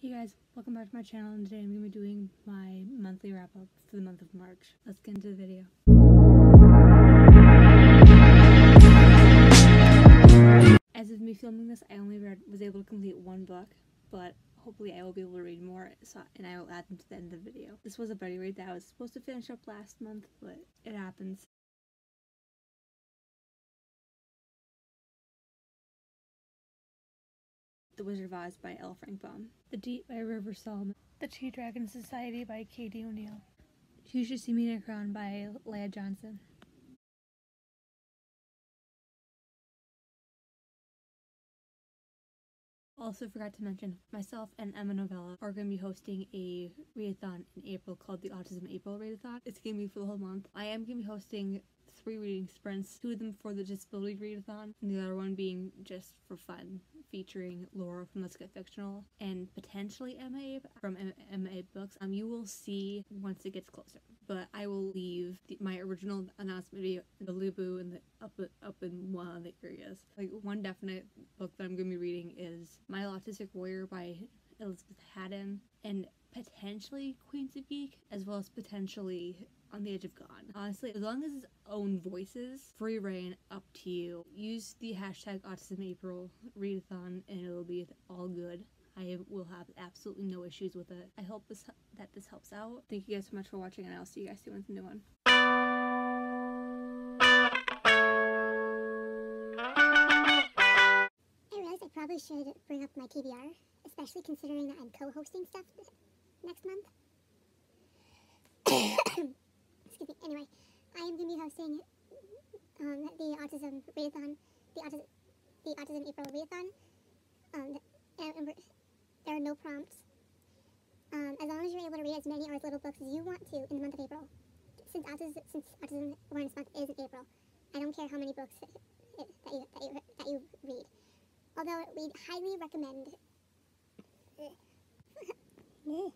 Hey guys, welcome back to my channel and today I'm going to be doing my monthly wrap up for the month of March. Let's get into the video. As of me filming this, I only read, was able to complete one book, but hopefully I will be able to read more so, and I will add them to the end of the video. This was a buddy read that I was supposed to finish up last month, but it happens. The Wizard of Oz by L. Frank Baum. The Deep by Rivers Solomon. The Tea Dragon Society by Katie O'Neill. You Should See Me in a Crown by Leah Johnson. Also forgot to mention, myself and Emma Novella are going to be hosting a readathon in April called the Autism April Readathon. It's going to be for the whole month. I am going to be hosting three reading sprints, two of them for the Disability Readathon, and the other one being just for fun, featuring Laura from Let's Get Fictional and potentially Emma from Emma Books. Um, you will see once it gets closer. But I will leave the, my original announcement video in the Lubu and the up up in one of the areas. Like one definite book that I'm going to be reading is My Autistic Warrior by Elizabeth Haddon and potentially Queens of Geek, as well as potentially on the edge of gone. Honestly, as long as it's own voices, free reign, up to you. Use the hashtag Autism April readathon and it'll be all good. I will have absolutely no issues with it. I hope this that this helps out. Thank you guys so much for watching and I'll see you guys soon with a new one. Probably should bring up my TBR, especially considering that I'm co-hosting stuff next month. Excuse me. Anyway, I am going to be hosting um, the Autism Readathon, the Autism, the Autism April Readathon. Um, and there are no prompts. Um, as long as you're able to read as many or as little books as you want to in the month of April. Since Autism, since Autism Awareness Month is in April, I don't care how many books it, it, that, you, that, you, that you read. Although we'd highly recommend mm.